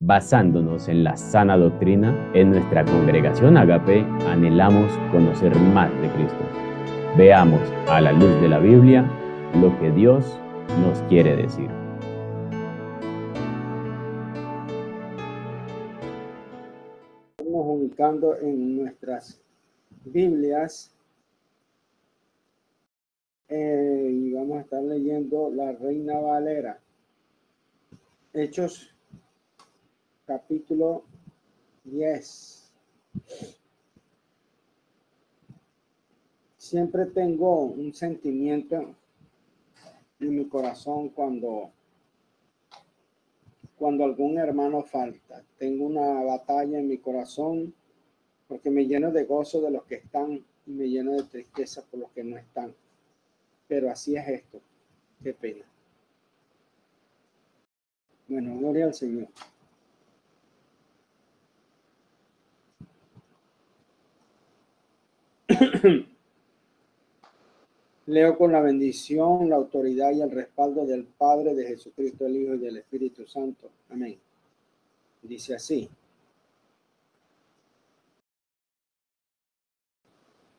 Basándonos en la sana doctrina, en nuestra congregación Agape anhelamos conocer más de Cristo. Veamos a la luz de la Biblia lo que Dios nos quiere decir. Estamos ubicando en nuestras Biblias eh, y vamos a estar leyendo la Reina Valera. Hechos capítulo 10. Siempre tengo un sentimiento en mi corazón cuando cuando algún hermano falta. Tengo una batalla en mi corazón porque me lleno de gozo de los que están y me lleno de tristeza por los que no están. Pero así es esto. Qué pena. Bueno, gloria al Señor. Leo con la bendición, la autoridad y el respaldo del Padre, de Jesucristo, el Hijo y del Espíritu Santo. Amén. Dice así.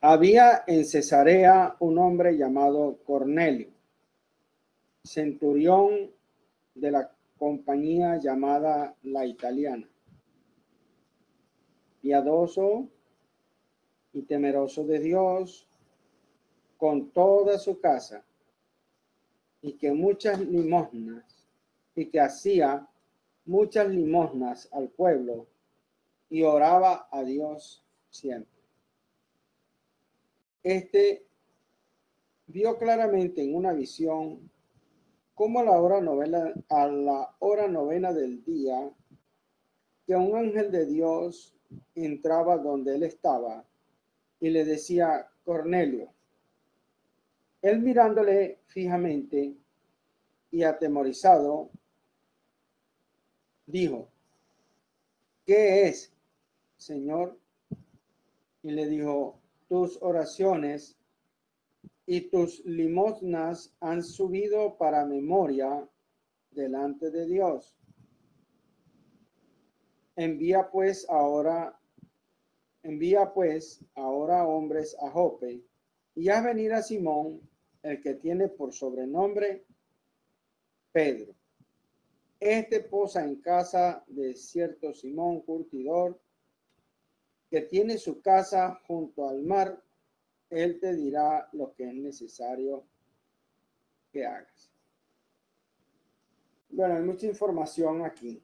Había en Cesarea un hombre llamado Cornelio, centurión de la compañía llamada la italiana, piadoso y temeroso de Dios con toda su casa y que muchas limosnas y que hacía muchas limosnas al pueblo y oraba a Dios siempre. Este vio claramente en una visión cómo a la hora novena, a la hora novena del día, que un ángel de Dios entraba donde él estaba y le decía, Cornelio. Él mirándole fijamente y atemorizado, dijo, ¿qué es, Señor? Y le dijo, tus oraciones y tus limosnas han subido para memoria delante de Dios. Envía pues ahora Envía pues ahora hombres a Jope y haz venir a Simón, el que tiene por sobrenombre Pedro. Este posa en casa de cierto Simón curtidor, que tiene su casa junto al mar. Él te dirá lo que es necesario que hagas. Bueno, hay mucha información aquí.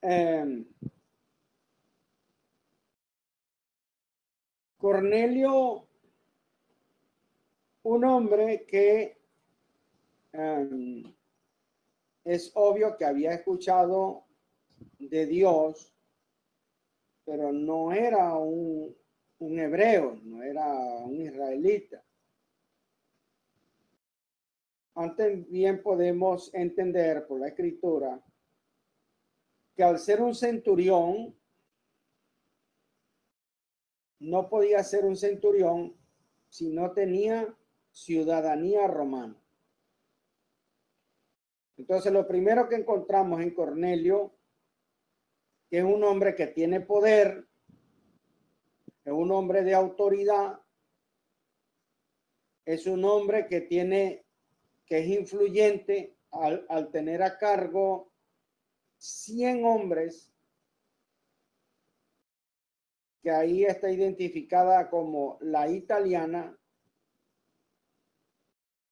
Eh, Cornelio, un hombre que em, es obvio que había escuchado de Dios, pero no era un, un hebreo, no era un israelita. Antes bien podemos entender por la escritura que al ser un centurión, no podía ser un centurión si no tenía ciudadanía romana. Entonces, lo primero que encontramos en Cornelio, que es un hombre que tiene poder, es un hombre de autoridad, es un hombre que tiene, que es influyente al, al tener a cargo 100 hombres que ahí está identificada como la italiana,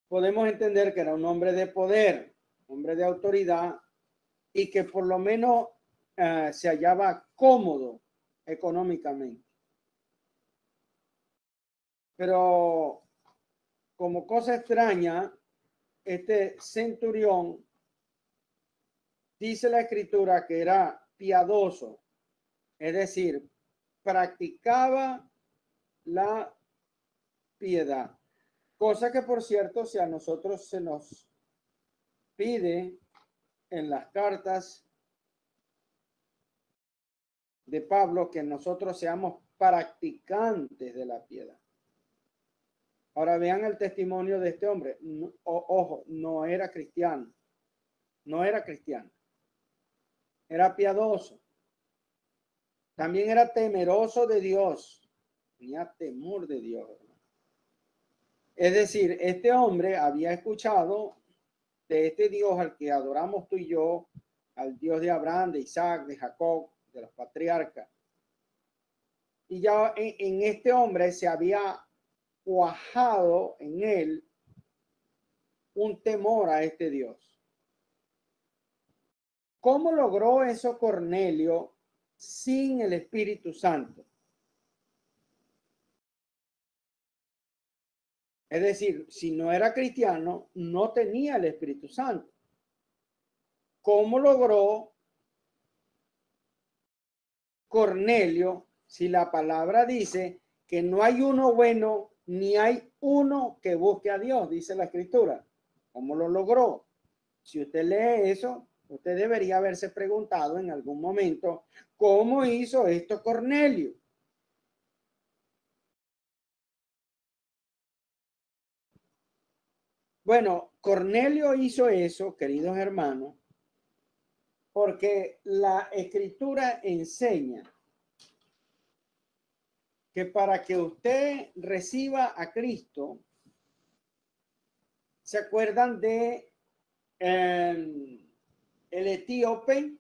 podemos entender que era un hombre de poder, hombre de autoridad y que por lo menos eh, se hallaba cómodo económicamente. Pero como cosa extraña, este centurión dice la escritura que era piadoso, es decir, practicaba la piedad. Cosa que, por cierto, si a nosotros se nos pide en las cartas de Pablo que nosotros seamos practicantes de la piedad. Ahora vean el testimonio de este hombre. ojo, no era cristiano. No era cristiano. era piadoso. También era temeroso de Dios. Tenía temor de Dios. Es decir, este hombre había escuchado de este Dios al que adoramos tú y yo, al Dios de Abraham, de Isaac, de Jacob, de los patriarcas. Y ya en, este hombre se había cuajado en él un temor a este Dios. ¿Cómo logró eso Cornelio sin el Espíritu Santo? Es decir, si no era cristiano, no tenía el Espíritu Santo. ¿Cómo logró Cornelio si la palabra dice que no hay uno bueno ni hay uno que busque a Dios, dice la escritura? ¿Cómo lo logró? Si usted lee eso, usted debería haberse preguntado en algún momento, ¿cómo hizo esto Cornelio? Bueno, Cornelio hizo eso, queridos hermanos, porque la escritura enseña que para que usted reciba a Cristo, ¿se acuerdan de em, el etíope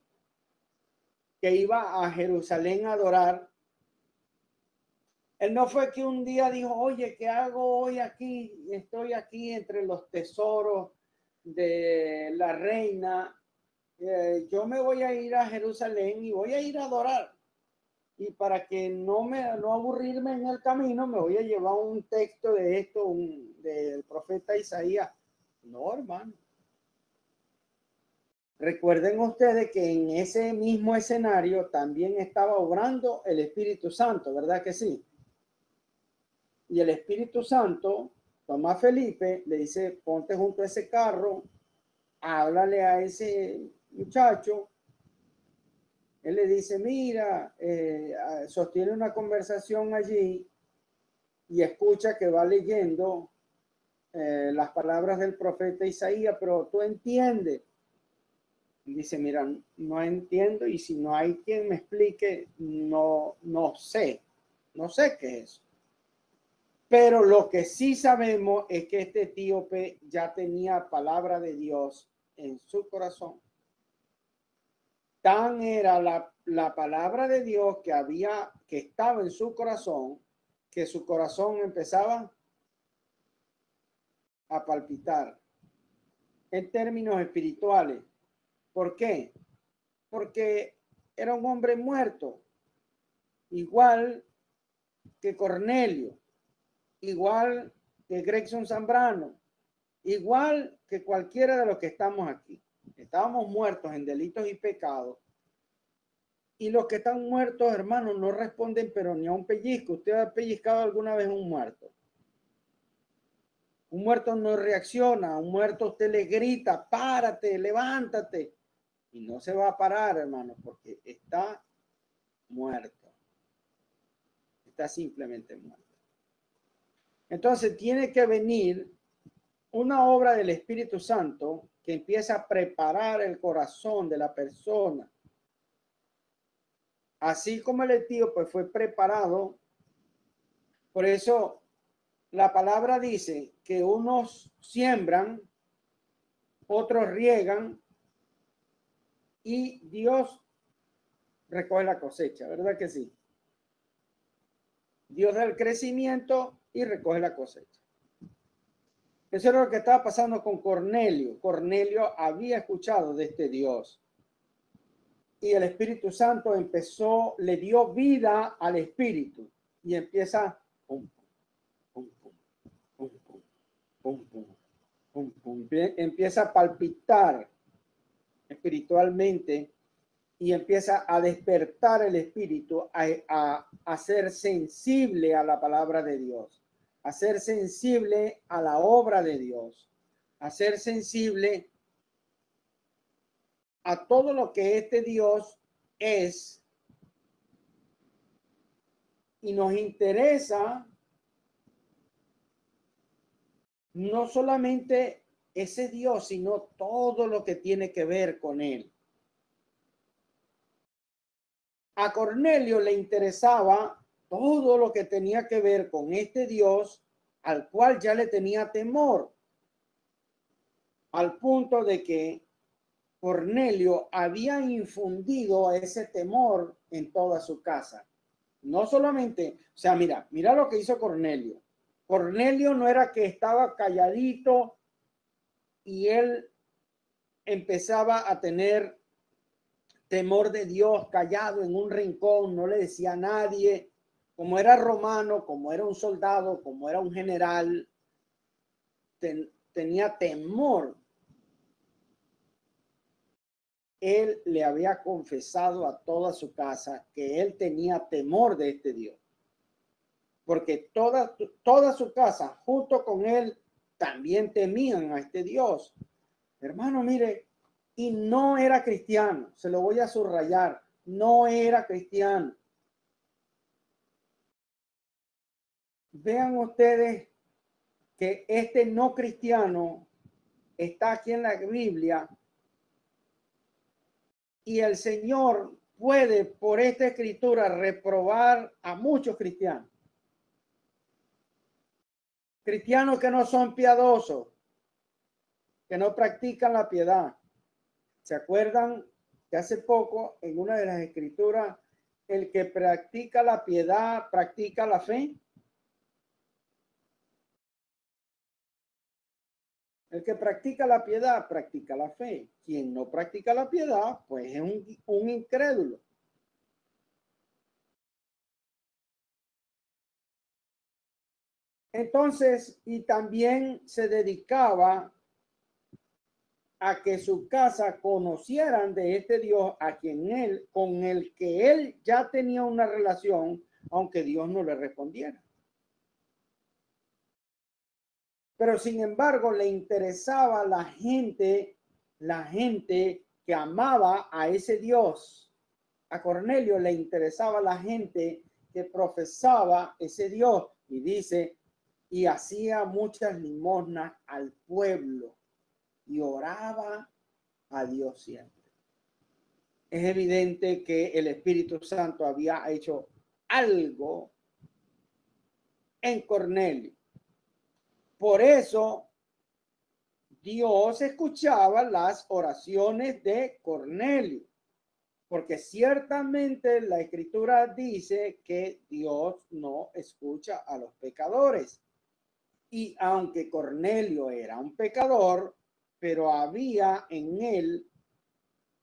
que iba a Jerusalén a adorar él no fue que un día dijo, oye, ¿qué hago hoy aquí? Estoy aquí entre los tesoros de la reina. Eh, yo me voy a ir a Jerusalén y voy a ir a adorar. Y para que no me no aburrirme en el camino, me voy a llevar un texto de esto, un, del profeta Isaías. No, hermano. Recuerden ustedes que en ese mismo escenario también estaba obrando el Espíritu Santo, ¿verdad que sí? Y el Espíritu Santo, Tomás Felipe, le dice, ponte junto a ese carro, háblale a ese muchacho. Él le dice, mira, eh, sostiene una conversación allí y escucha que va leyendo eh, las palabras del profeta Isaías, pero tú entiendes. Dice, mira, no entiendo y si no hay quien me explique, no, no sé, no sé qué es. Pero lo que sí sabemos es que este etíope ya tenía palabra de Dios en su corazón. Tan era la, la palabra de Dios que había, que estaba en su corazón, que su corazón empezaba a palpitar en términos espirituales. ¿Por qué? Porque era un hombre muerto, igual que Cornelio igual que Gregson Zambrano, igual que cualquiera de los que estamos aquí. Estábamos muertos en delitos y pecados. Y los que están muertos, hermanos, no responden, pero ni a un pellizco. ¿Usted ha pellizcado alguna vez un muerto? Un muerto no reacciona, un muerto usted le grita, párate, levántate. Y no se va a parar, hermano, porque está muerto. Está simplemente muerto. Entonces tiene que venir una obra del Espíritu Santo que empieza a preparar el corazón de la persona. Así como el etíope fue preparado, por eso la palabra dice que unos siembran, otros riegan y Dios recoge la cosecha, ¿verdad que sí? Dios da el crecimiento y recoge la cosecha. Eso era lo que estaba pasando con Cornelio. Cornelio había escuchado de este Dios. Y el Espíritu Santo empezó, le dio vida al Espíritu. Y empieza, empieza a palpitar espiritualmente y empieza a despertar el espíritu, a, a, ser sensible a la palabra de Dios, a ser sensible a la obra de Dios, a ser sensible a todo lo que este Dios es. Y nos interesa no solamente ese Dios, sino todo lo que tiene que ver con él. a Cornelio le interesaba todo lo que tenía que ver con este Dios al cual ya le tenía temor, al punto de que Cornelio había infundido ese temor en toda su casa. No solamente, o sea, mira, mira lo que hizo Cornelio. Cornelio no era que estaba calladito y él empezaba a tener temor de Dios callado en un rincón, no le decía a nadie, como era romano, como era un soldado, como era un general, tenía temor. Él le había confesado a toda su casa que él tenía temor de este Dios. Porque toda, toda su casa, junto con él, también temían a este Dios. Hermano, mire, y no era cristiano, se lo voy a subrayar, no era cristiano. Vean ustedes que este no cristiano está aquí en la Biblia y el Señor puede por esta escritura reprobar a muchos cristianos. Cristianos que no son piadosos, que no practican la piedad. ¿Se acuerdan que hace poco en una de las escrituras, el que practica la piedad, practica la fe? El que practica la piedad, practica la fe. Quien no practica la piedad, pues es un, un incrédulo. Entonces, y también se dedicaba a que su casa conocieran de este Dios a quien él, con el que él ya tenía una relación, aunque Dios no le respondiera. Pero sin embargo, le interesaba la gente, la gente que amaba a ese Dios. A Cornelio le interesaba la gente que profesaba ese Dios. Y dice, y hacía muchas limosnas al pueblo y oraba a Dios siempre. Es evidente que el Espíritu Santo había hecho algo en Cornelio. Por eso Dios escuchaba las oraciones de Cornelio, porque ciertamente la escritura dice que Dios no escucha a los pecadores. Y aunque Cornelio era un pecador, pero había en él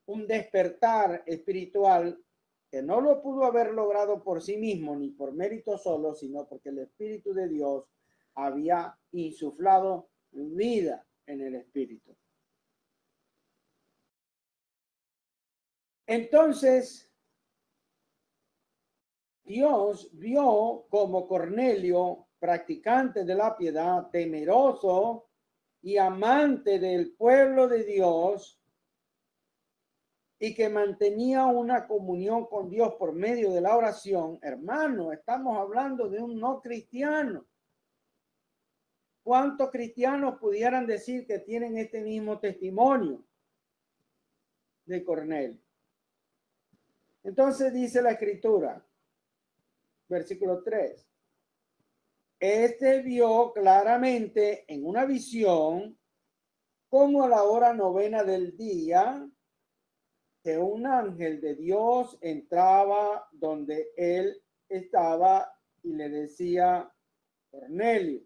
un despertar espiritual que no lo pudo haber logrado por sí mismo ni por mérito solo, sino porque el Espíritu de Dios había insuflado vida en el espíritu. Entonces, Dios vio como Cornelio, practicante de la piedad, temeroso y amante del pueblo de Dios, y que mantenía una comunión con Dios por medio de la oración, hermano, estamos hablando de un no cristiano. ¿Cuántos cristianos pudieran decir que tienen este mismo testimonio de Cornelio? Entonces dice la escritura, versículo 3. Este vio claramente en una visión como a la hora novena del día que un ángel de Dios entraba donde él estaba y le decía, Cornelio.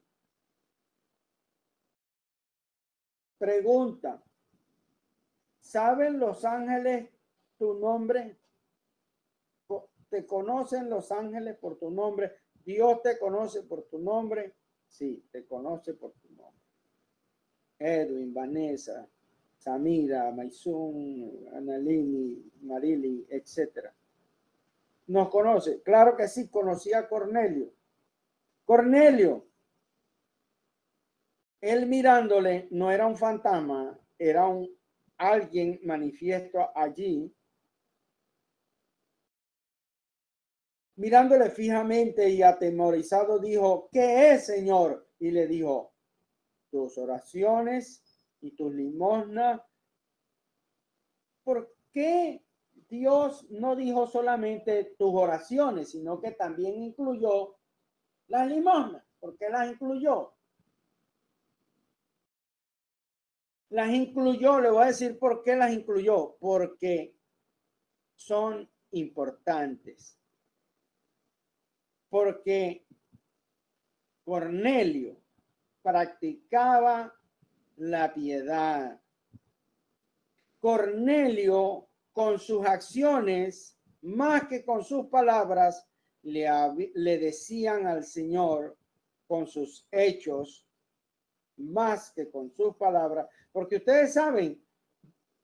Pregunta, ¿saben los ángeles tu nombre? ¿Te conocen los ángeles por tu nombre? ¿Dios te conoce por tu nombre? Sí, te conoce por tu nombre. Edwin, Vanessa, Samira, Maisun, Analini, Marili, etc. ¿Nos conoce? Claro que sí, conocía a Cornelio. Cornelio, él mirándole no era un fantasma, era un alguien manifiesto allí. Mirándole fijamente y atemorizado dijo, ¿qué es, Señor? Y le dijo, tus oraciones y tus limosnas. ¿Por qué Dios no dijo solamente tus oraciones, sino que también incluyó las limosnas. ¿Por qué las incluyó? Las incluyó, le voy a decir por qué las incluyó, porque son importantes. Porque Cornelio practicaba la piedad. Cornelio con sus acciones, más que con sus palabras, le, decían al Señor con sus hechos, más que con sus palabras, porque ustedes saben,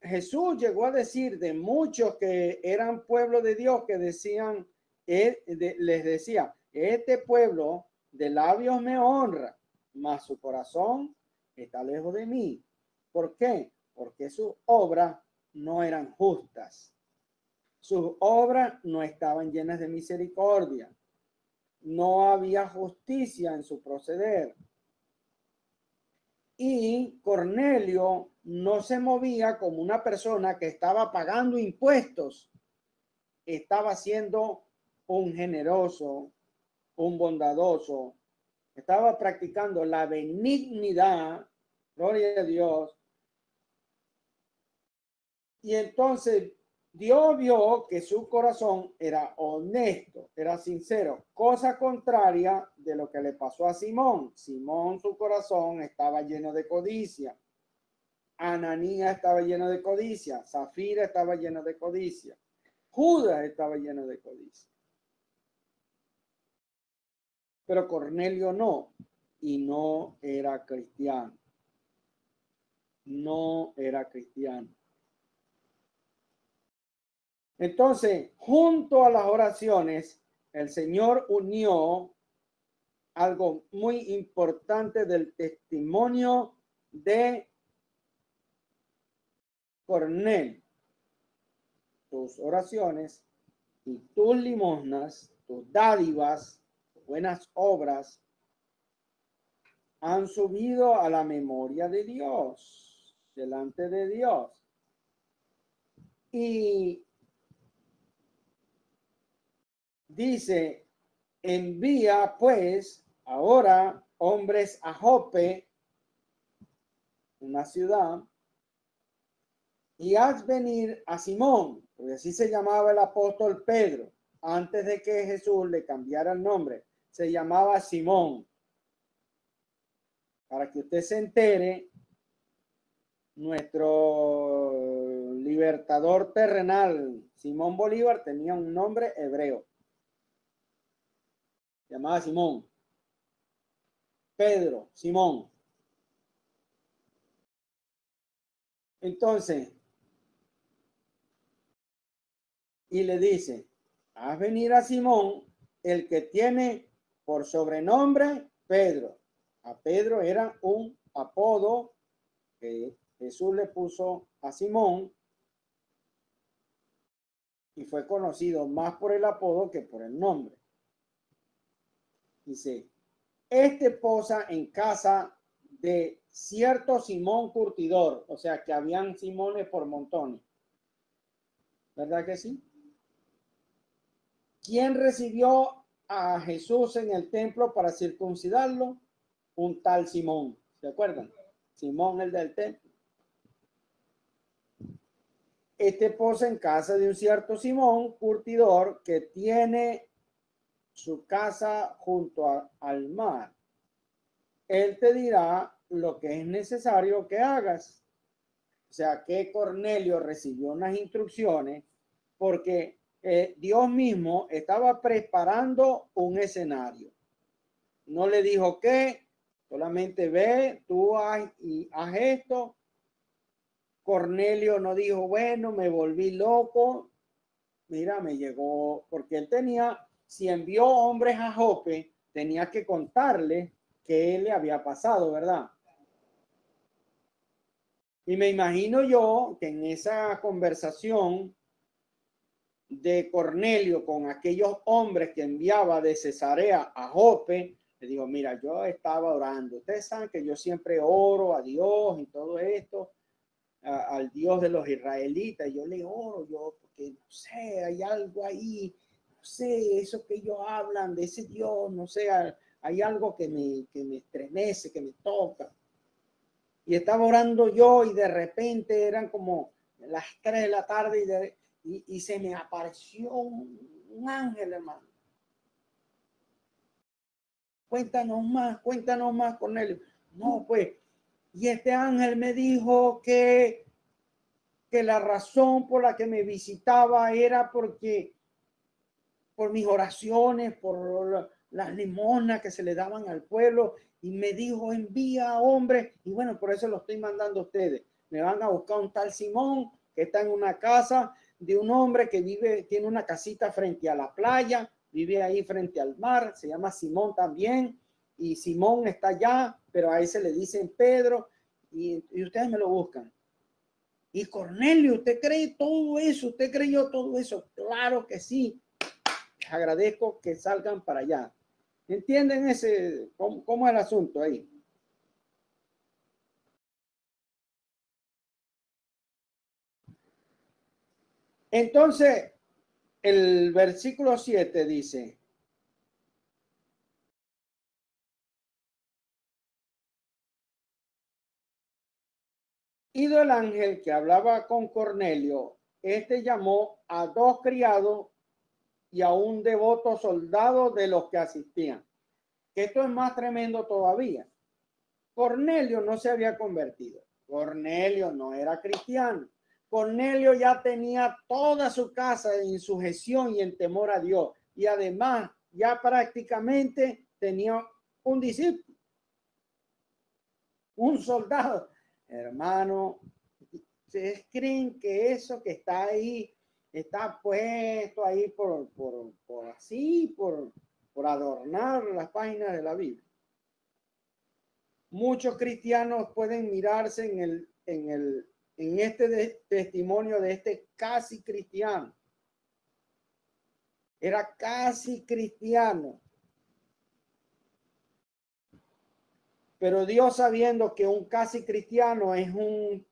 Jesús llegó a decir de muchos que eran pueblo de Dios que decían, él, les decía, este pueblo de labios me honra, mas su corazón está lejos de mí. ¿Por qué? Porque sus obras no eran justas. Sus obras no estaban llenas de misericordia. No había justicia en su proceder. Y Cornelio no se movía como una persona que estaba pagando impuestos. Estaba siendo un generoso, un bondadoso. Estaba practicando la benignidad, gloria a Dios, y entonces Dios vio que su corazón era honesto, era sincero, cosa contraria de lo que le pasó a Simón. Simón, su corazón estaba lleno de codicia. Ananía estaba lleno de codicia. Zafira estaba lleno de codicia. Judas estaba lleno de codicia. Pero Cornelio no, y no era cristiano. No era cristiano. Entonces, junto a las oraciones, el Señor unió algo muy importante del testimonio de Cornel. Tus oraciones y tus limosnas, tus dádivas, buenas obras, han subido a la memoria de Dios, delante de Dios. Y dice, envía pues ahora hombres a Jope, una ciudad, y haz venir a Simón, porque así se llamaba el apóstol Pedro, antes de que Jesús le cambiara el nombre, se llamaba Simón. Para que usted se entere, nuestro libertador terrenal, Simón Bolívar, tenía un nombre hebreo llamaba Simón. Pedro, Simón. Entonces, y le dice, haz venir a Simón, el que tiene por sobrenombre Pedro. A Pedro era un apodo que Jesús le puso a Simón y fue conocido más por el apodo que por el nombre. Dice, este posa en casa de cierto Simón Curtidor, o sea que habían Simones por montones. ¿Verdad que sí? ¿Quién recibió a Jesús en el templo para circuncidarlo? Un tal Simón. ¿Se acuerdan? Simón el del templo. Este posa en casa de un cierto Simón Curtidor que tiene su casa junto al mar. Él te dirá lo que es necesario que hagas. O sea, que Cornelio recibió unas instrucciones porque Dios mismo estaba preparando un escenario. No le dijo que solamente ve, tú haz, y haz esto. Cornelio no dijo, bueno, me volví loco. Mira, me llegó, porque él tenía si envió hombres a Jope, tenía que contarle qué le había pasado, ¿verdad? Y me imagino yo que en esa conversación de Cornelio con aquellos hombres que enviaba de Cesarea a Jope, le digo, mira, yo estaba orando. Ustedes saben que yo siempre oro a Dios y todo esto, al Dios de los israelitas. Yo le oro, yo que, no sé, hay algo ahí, no sé, eso que ellos hablan de ese Dios, no sé, hay algo que me, que me estremece, que me toca. Y estaba orando yo y de repente eran como las tres de la tarde y, y, se me apareció un, ángel, hermano. Cuéntanos más, cuéntanos más, con él. No, pues, y este ángel me dijo que, que la razón por la que me visitaba era porque por mis oraciones, por las limonas que se le daban al pueblo y me dijo, envía hombre Y bueno, por eso lo estoy mandando a ustedes. Me van a buscar un tal Simón que está en una casa de un hombre que vive, tiene una casita frente a la playa, vive ahí frente al mar, se llama Simón también. Y Simón está allá, pero a ese le dicen Pedro y, y ustedes me lo buscan. Y Cornelio, ¿usted cree todo eso? ¿Usted creyó todo eso? Claro que sí. Les agradezco que salgan para allá. ¿Entienden ese, cómo, es el asunto ahí? Entonces, el versículo 7 dice, Ido el ángel que hablaba con Cornelio, este llamó a dos criados y a un devoto soldado de los que asistían. Esto es más tremendo todavía. Cornelio no se había convertido. Cornelio no era cristiano. Cornelio ya tenía toda su casa en sujeción y en temor a Dios. Y además ya prácticamente tenía un discípulo, un soldado. Hermano, ¿ustedes creen que eso que está ahí está puesto ahí por, por, por así, por, por adornar las páginas de la Biblia. Muchos cristianos pueden mirarse en el, en el, en este testimonio de este casi cristiano. Era casi cristiano. Pero Dios sabiendo que un casi cristiano es un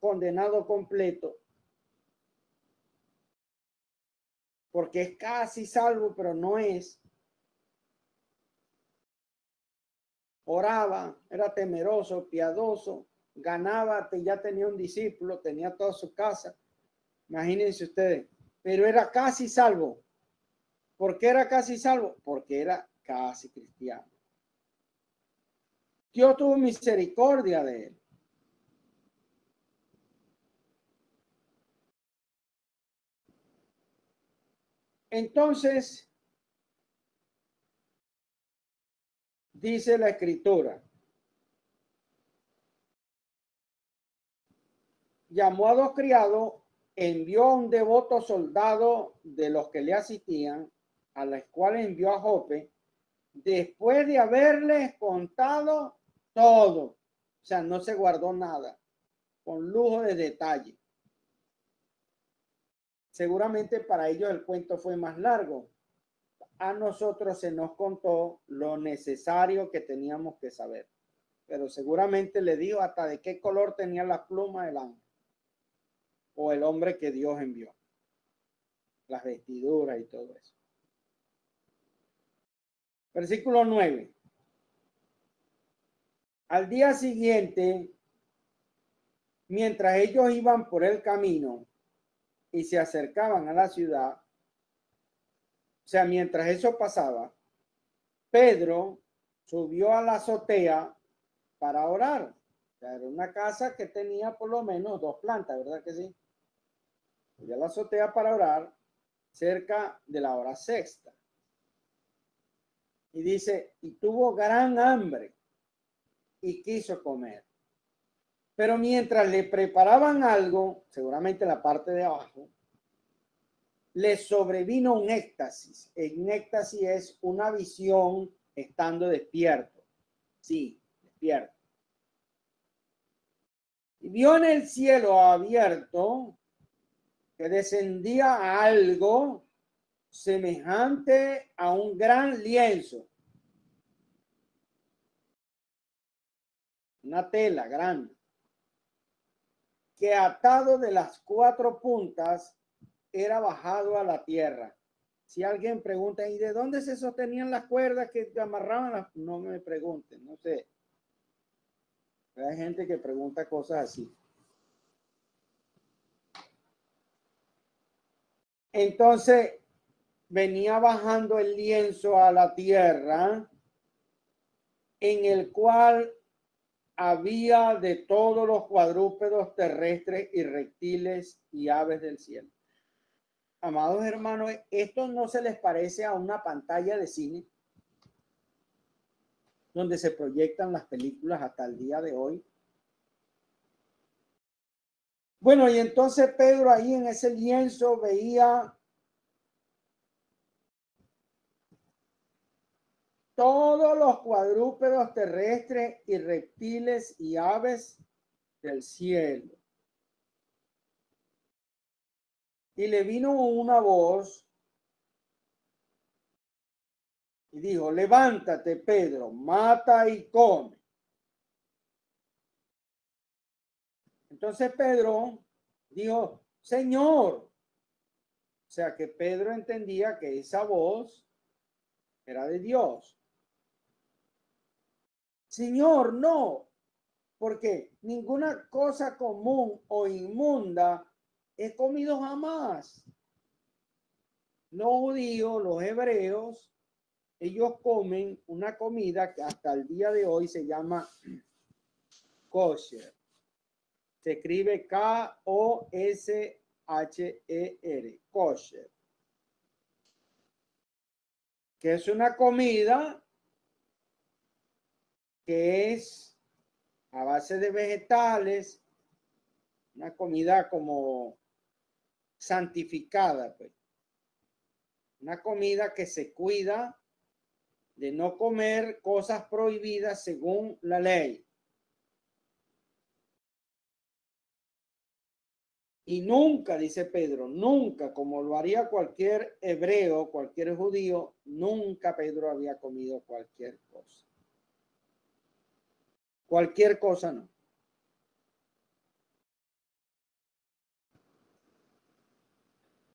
condenado completo, porque es casi salvo, pero no es. Oraba, era temeroso, piadoso, ganaba, ya tenía un discípulo, tenía toda su casa. Imagínense ustedes, pero era casi salvo. ¿Por qué era casi salvo? Porque era casi cristiano. Dios tuvo misericordia de él. Entonces, dice la escritura, llamó a dos criados, envió a un devoto soldado de los que le asistían, a la cual envió a Jope, después de haberles contado todo. O sea, no se guardó nada, con lujo de detalle. Seguramente para ellos el cuento fue más largo. A nosotros se nos contó lo necesario que teníamos que saber. Pero seguramente le dijo hasta de qué color tenía la pluma del ángel o el hombre que Dios envió. Las vestiduras y todo eso. Versículo 9. Al día siguiente, mientras ellos iban por el camino, y se acercaban a la ciudad, o sea, mientras eso pasaba, Pedro subió a la azotea para orar. era una casa que tenía por lo menos dos plantas, ¿verdad que sí? Subió a la azotea para orar cerca de la hora sexta. Y dice, y tuvo gran hambre y quiso comer. Pero mientras le preparaban algo, seguramente en la parte de abajo, le sobrevino un éxtasis. Un éxtasis es una visión estando despierto. Sí, despierto. Y vio en el cielo abierto descendía algo semejante a un gran lienzo. Una tela grande que atado de las cuatro puntas era bajado a la tierra. Si alguien pregunta, ¿y de dónde se sostenían las cuerdas que amarraban? No me pregunten, no sé. Hay gente que pregunta cosas así. Entonces venía bajando el lienzo a la tierra en el cual había de todos los cuadrúpedos terrestres y reptiles y aves del cielo. Amados hermanos, ¿esto no se les parece a una pantalla de cine? Donde se proyectan las películas hasta el día de hoy. Bueno, y entonces Pedro ahí en ese lienzo veía todos los cuadrúpedos terrestres y reptiles y aves del cielo. Y le vino una voz y dijo, levántate, Pedro, mata y come. Entonces Pedro dijo, Señor. O sea que Pedro entendía que esa voz era de Dios. Señor, no, porque ninguna cosa común o inmunda he comido jamás. Los judíos, los hebreos, ellos comen una comida que hasta el día de hoy se llama kosher. Se escribe K-O-S-H-E-R, kosher. Que es una comida que es a base de vegetales, una comida como santificada, pues. Una comida que se cuida de no comer cosas prohibidas según la ley. Y nunca, dice Pedro, nunca, como lo haría cualquier hebreo, cualquier judío, nunca Pedro había comido cualquier cosa. Cualquier cosa no.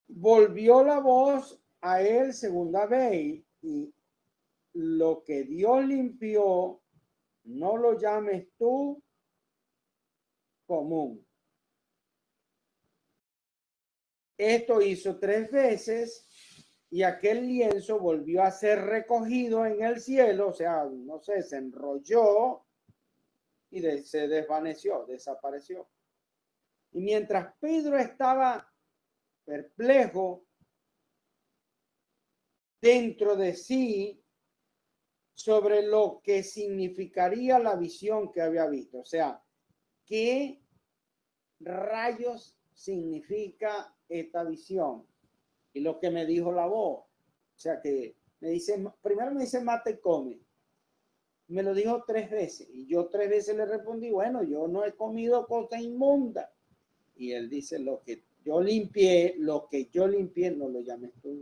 Volvió la voz a él segunda vez y lo que Dios limpió, no lo llames tú común. Esto hizo tres veces y aquel lienzo volvió a ser recogido en el cielo, o sea, no sé, se enrolló y se desvaneció, desapareció. Y mientras Pedro estaba perplejo dentro de sí sobre lo que significaría la visión que había visto. O sea, ¿qué rayos significa esta visión? Y lo que me dijo la voz. O sea, que me dice, primero me dice mate come. Me lo dijo tres veces y yo tres veces le respondí, bueno, yo no he comido cosa inmunda. Y él dice, lo que yo limpié, lo que yo limpié, no lo llames tú.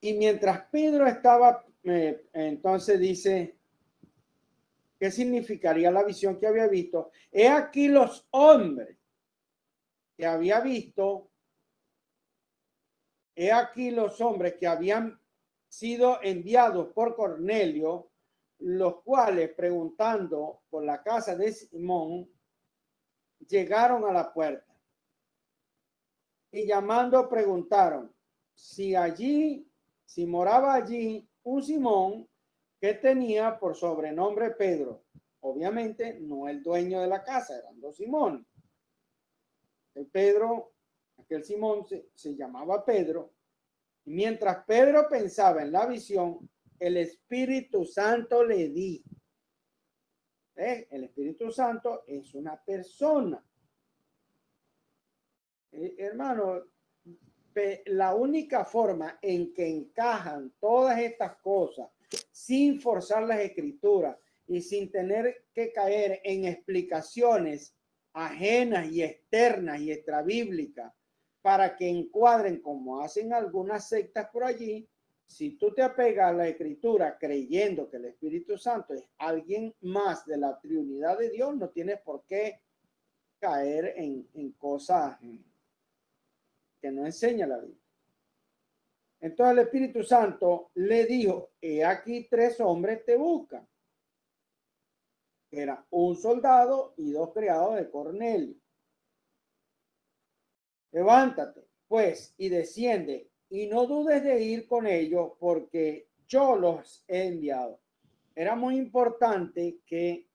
Y mientras Pedro estaba, eh, entonces dice, ¿qué significaría la visión que había visto? He aquí los hombres que había visto, he aquí los hombres que habían sido enviados por Cornelio, los cuales preguntando por la casa de Simón, llegaron a la puerta y llamando preguntaron si allí si moraba allí un Simón que tenía por sobrenombre Pedro. Obviamente no el dueño de la casa, eran dos Simón. El Pedro, aquel Simón se, llamaba Pedro. Y mientras Pedro pensaba en la visión, el Espíritu Santo le di. ¿Eh? El Espíritu Santo es una persona. Eh, hermano, la única forma en que encajan todas estas cosas sin forzar las escrituras y sin tener que caer en explicaciones ajenas y externas y extrabíblicas para que encuadren como hacen algunas sectas por allí, si tú te apegas a la escritura creyendo que el Espíritu Santo es alguien más de la Trinidad de Dios, no tienes por qué caer en, en cosas que no enseña la Biblia. Entonces el Espíritu Santo le dijo, he aquí tres hombres te buscan. Era un soldado y dos criados de Cornelio. Levántate, pues, y desciende, y no dudes de ir con ellos, porque yo los he enviado. Era muy importante que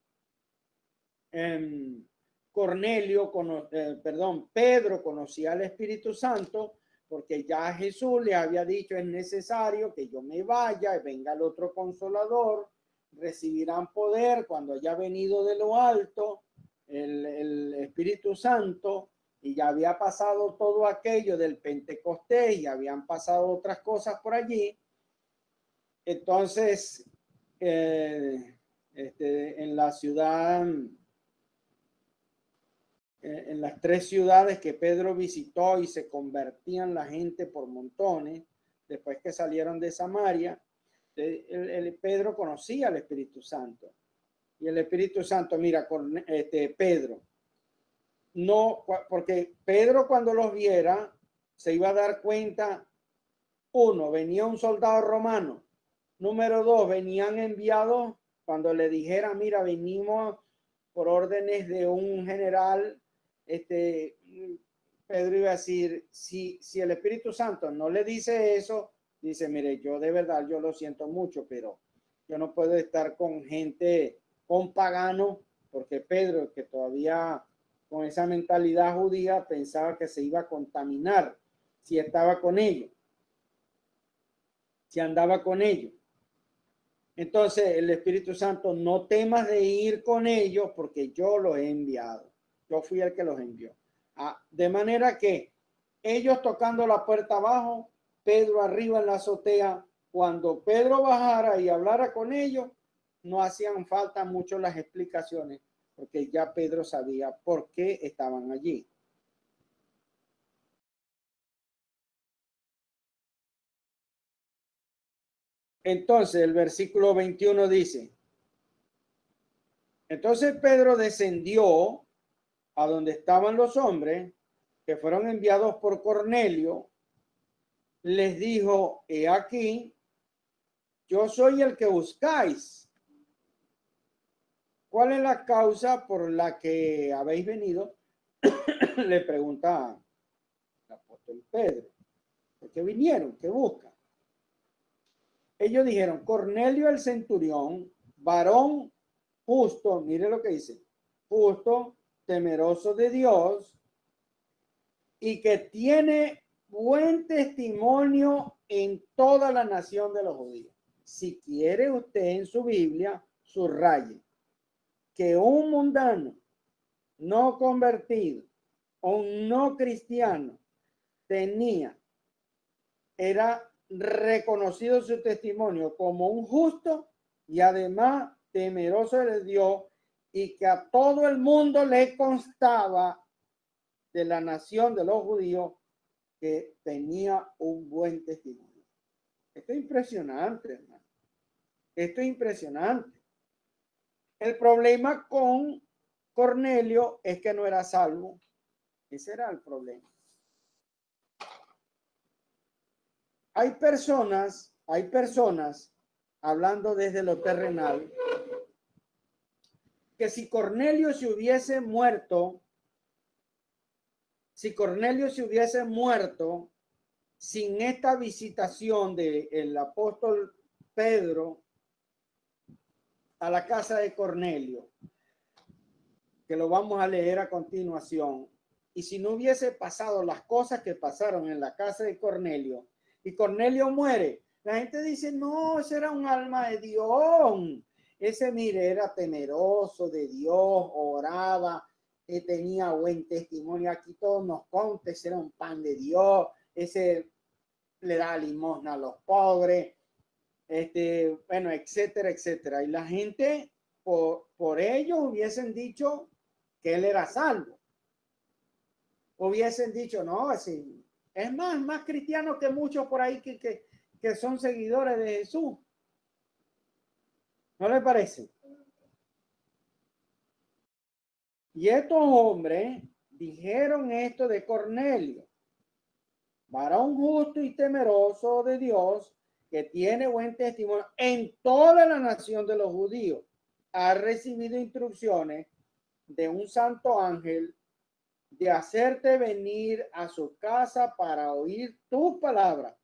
em, Cornelio, eh, perdón, Pedro conocía al Espíritu Santo porque ya Jesús le había dicho es necesario que yo me vaya y venga el otro consolador, recibirán poder cuando haya venido de lo alto el, Espíritu Santo y ya había pasado todo aquello del Pentecostés y habían pasado otras cosas por allí. Entonces, eh, este, en la ciudad en las tres ciudades que Pedro visitó y se convertían la gente por montones, después que salieron de Samaria, el, Pedro conocía al Espíritu Santo. Y el Espíritu Santo, mira, con este, Pedro, no, porque Pedro cuando los viera, se iba a dar cuenta, uno, venía un soldado romano, número dos, venían enviados cuando le dijera, mira, venimos por órdenes de un general este, Pedro iba a decir, si, si el Espíritu Santo no le dice eso, dice, mire, yo de verdad, yo lo siento mucho, pero yo no puedo estar con gente, con pagano, porque Pedro, que todavía con esa mentalidad judía, pensaba que se iba a contaminar si estaba con ellos, si andaba con ellos. Entonces el Espíritu Santo, no temas de ir con ellos porque yo los he enviado. Yo fui el que los envió. Ah, de manera que ellos tocando la puerta abajo, Pedro arriba en la azotea, cuando Pedro bajara y hablara con ellos, no hacían falta mucho las explicaciones, porque ya Pedro sabía por qué estaban allí. Entonces el versículo 21 dice, entonces Pedro descendió a donde estaban los hombres que fueron enviados por Cornelio, les dijo, he aquí, yo soy el que buscáis. ¿Cuál es la causa por la que habéis venido? Le pregunta el Pedro. ¿Por qué vinieron? ¿Qué buscan? Ellos dijeron, Cornelio el centurión, varón justo, mire lo que dice, justo temeroso de Dios y que tiene buen testimonio en toda la nación de los judíos. Si quiere usted en su Biblia, subraye que un mundano no convertido, un no cristiano, tenía, era reconocido su testimonio como un justo y además temeroso de Dios y que a todo el mundo le constaba de la nación de los judíos que tenía un buen testimonio. Esto es impresionante, hermano. Esto es impresionante. El problema con Cornelio es que no era salvo. Ese era el problema. Hay personas, hay personas, hablando desde lo terrenal, que si Cornelio se hubiese muerto, si Cornelio se hubiese muerto sin esta visitación del el apóstol Pedro a la casa de Cornelio, que lo vamos a leer a continuación, y si no hubiese pasado las cosas que pasaron en la casa de Cornelio, y Cornelio muere, la gente dice, no, ese un alma de Dios, ese, mire, era temeroso de Dios, oraba, eh, tenía buen testimonio. Aquí todos nos contes, era un pan de Dios. Ese le da limosna a los pobres, este, bueno, etcétera, etcétera. Y la gente, por, por ellos, hubiesen dicho que él era salvo. Hubiesen dicho, no, así, es más, más cristiano que muchos por ahí que, que, que son seguidores de Jesús. ¿No le parece? Y estos hombres dijeron esto de Cornelio, varón justo y temeroso de Dios, que tiene buen testimonio en toda la nación de los judíos, ha recibido instrucciones de un santo ángel de hacerte venir a su casa para oír tus palabras.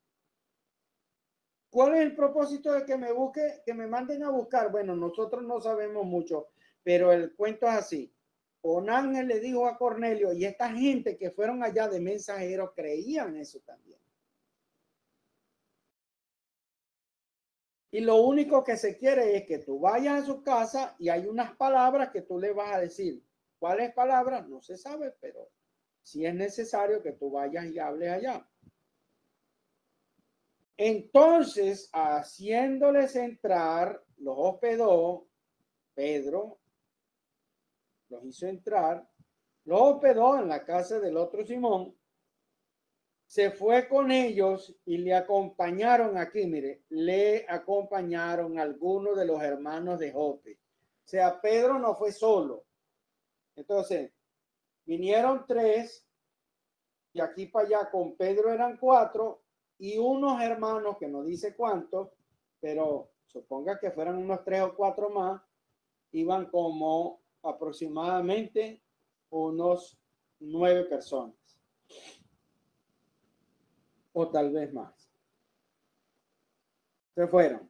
¿Cuál es el propósito de que me busque, que me manden a buscar? Bueno, nosotros no sabemos mucho, pero el cuento es así. Un ángel le dijo a Cornelio y esta gente que fueron allá de mensajeros creían eso también. Y lo único que se quiere es que tú vayas a su casa y hay unas palabras que tú le vas a decir. ¿Cuáles palabras? No se sabe, pero si es necesario que tú vayas y hables allá. Entonces, haciéndoles entrar, los hospedó Pedro, los hizo entrar, los hospedó en la casa del otro Simón, se fue con ellos y le acompañaron aquí, mire, le acompañaron algunos de los hermanos de Jope. O sea, Pedro no fue solo. Entonces, vinieron tres y aquí para allá con Pedro eran cuatro y unos hermanos que no dice cuántos, pero suponga que fueran unos tres o cuatro más, iban como aproximadamente unos nueve personas o tal vez más. Se fueron.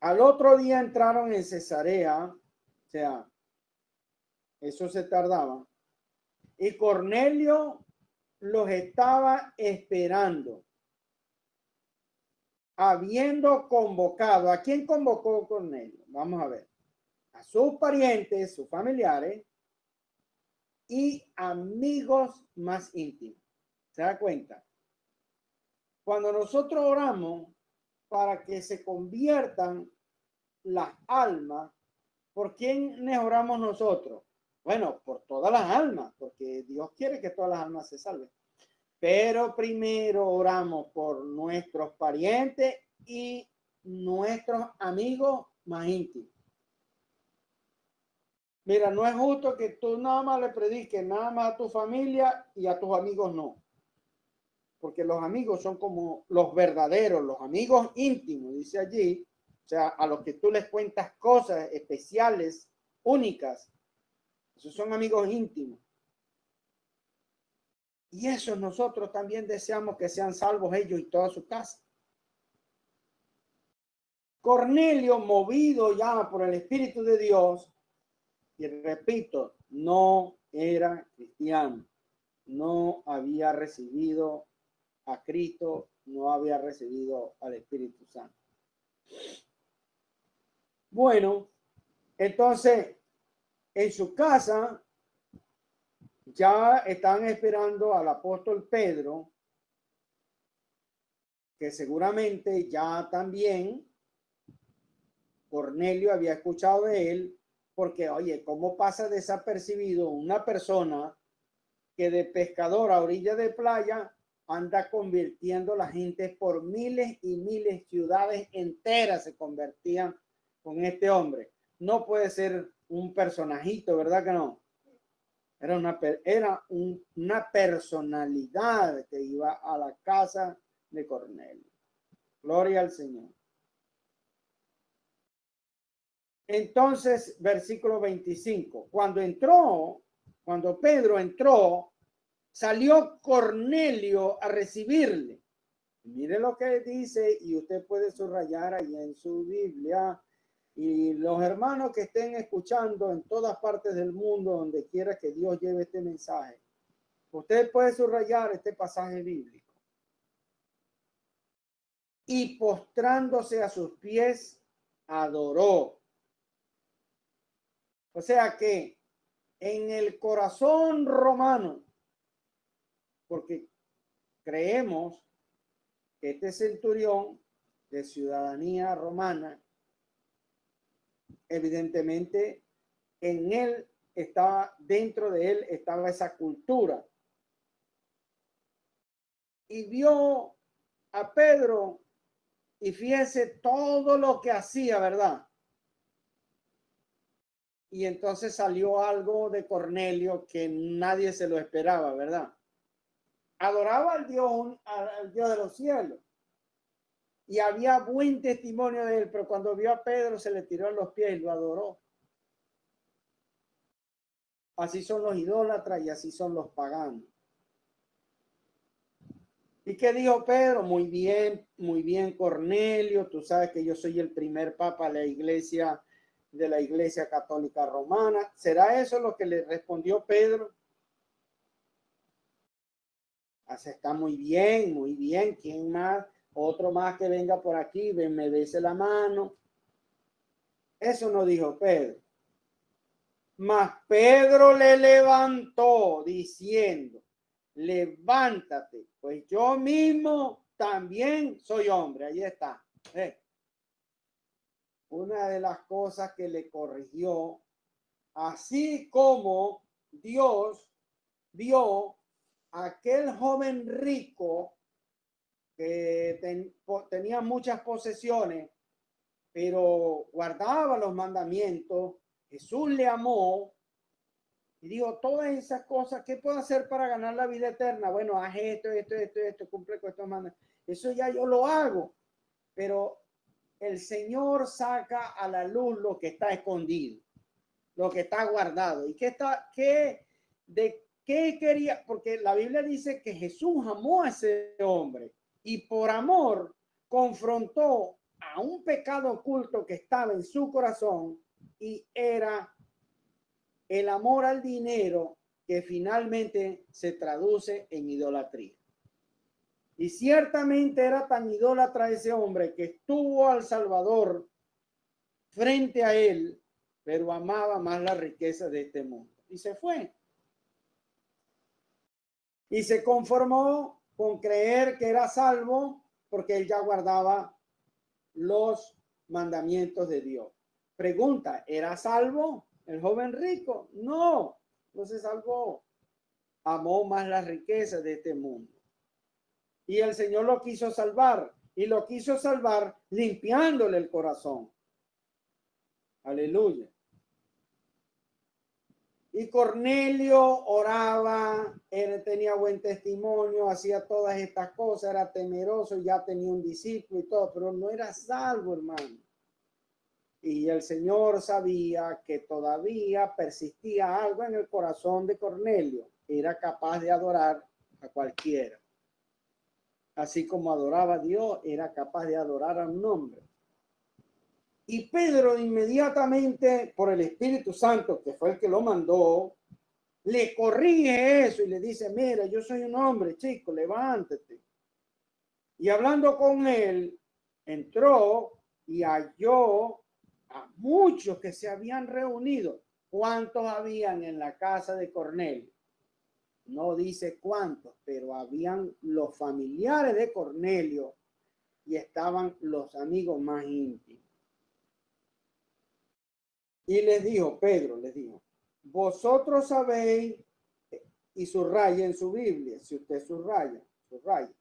Al otro día entraron en Cesarea, o sea, eso se tardaba, y Cornelio los estaba esperando, habiendo convocado. ¿A quién convocó Cornelio? Vamos a ver. A sus parientes, sus familiares y amigos más íntimos. ¿Se da cuenta? Cuando nosotros oramos para que se conviertan las almas, ¿por quiénes oramos nosotros? Bueno, por todas las almas, porque Dios quiere que todas las almas se salven. Pero primero oramos por nuestros parientes y nuestros amigos más íntimos. Mira, no es justo que tú nada más le prediques nada más a tu familia y a tus amigos no porque los amigos son como los verdaderos, los amigos íntimos, dice allí, o sea, a los que tú les cuentas cosas especiales, únicas, esos son amigos íntimos. Y eso nosotros también deseamos que sean salvos ellos y toda su casa. Cornelio, movido ya por el Espíritu de Dios, y repito, no era cristiano, no había recibido a Cristo, no había recibido al Espíritu Santo. Bueno, entonces, en su casa ya estaban esperando al apóstol Pedro, que seguramente ya también Cornelio había escuchado de él, porque, oye, ¿cómo pasa desapercibido una persona que de pescador a orilla de playa anda convirtiendo la gente por miles y miles, ciudades enteras se convertían con este hombre. No puede ser un personajito, ¿verdad que no? Era una, era una personalidad que iba a la casa de Cornelio. Gloria al Señor. Entonces, versículo 25, cuando entró, cuando Pedro entró, salió Cornelio a recibirle. Mire lo que dice y usted puede subrayar ahí en su Biblia. Y los hermanos que estén escuchando en todas partes del mundo, donde quiera que Dios lleve este mensaje, usted puede subrayar este pasaje bíblico. Y postrándose a sus pies, adoró. O sea que en el corazón romano porque creemos que este centurión de ciudadanía romana, evidentemente en él estaba, dentro de él estaba esa cultura. Y vio a Pedro y fíjese todo lo que hacía, ¿verdad? y entonces salió algo de Cornelio que nadie se lo esperaba, ¿verdad? Adoraba al Dios, al Dios de los cielos. Y había buen testimonio de él, pero cuando vio a Pedro se le tiró en los pies y lo adoró. Así son los idólatras y así son los paganos. ¿Y qué dijo Pedro? Muy bien, muy bien, Cornelio. Tú sabes que yo soy el primer papa de la iglesia, de la iglesia católica romana. ¿Será eso lo que le respondió Pedro? Así está muy bien, muy bien. ¿Quién más? Otro más que venga por aquí, me bese la mano. Eso no dijo Pedro. Mas Pedro le levantó diciendo, levántate, pues yo mismo también soy hombre. Ahí está. Una de las cosas que le corrigió, así como Dios vio a aquel joven rico que tenía muchas posesiones, pero guardaba los mandamientos, Jesús le amó y digo, todas esas cosas, ¿qué puedo hacer para ganar la vida eterna? Bueno, haz esto, esto, esto, esto, cumple con estos mandatos. Eso ya yo lo hago, pero el Señor saca a la luz lo que está escondido, lo que está guardado. ¿Y qué está, qué, de qué quería? Porque la Biblia dice que Jesús amó a ese hombre y por amor confrontó a un pecado oculto que estaba en su corazón y era el amor al dinero que finalmente se traduce en idolatría. Y ciertamente era tan idólatra ese hombre que estuvo al Salvador frente a él, pero amaba más la riqueza de este mundo. Y se fue. Y se conformó con creer que era salvo porque él ya guardaba los mandamientos de Dios. Pregunta, ¿era salvo? El joven rico, no, no se salvó. Amó más las riquezas de este mundo. Y el Señor lo quiso salvar y lo quiso salvar limpiándole el corazón. Aleluya. Y Cornelio oraba, él tenía buen testimonio, hacía todas estas cosas, era temeroso, ya tenía un discípulo y todo, pero no era salvo, hermano. Y el Señor sabía que todavía persistía algo en el corazón de Cornelio. Era capaz de adorar a cualquiera. Así como adoraba a Dios, era capaz de adorar a un hombre. Y Pedro inmediatamente, por el Espíritu Santo, que fue el que lo mandó, le corrige eso y le dice, mira, yo soy un hombre, chico, levántate. Y hablando con él, entró y halló a muchos que se habían reunido. ¿Cuántos habían en la casa de Cornelio? No dice cuántos, pero habían los familiares de Cornelio y estaban los amigos más íntimos. Y les dijo, Pedro les dijo, vosotros sabéis, y subraya en su Biblia, si usted subraya, subraya,